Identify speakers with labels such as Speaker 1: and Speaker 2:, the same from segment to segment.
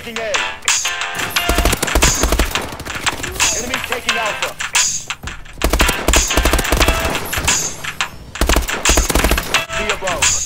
Speaker 1: taking A. Enemy taking Alpha. See above.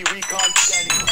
Speaker 1: Recon scanning.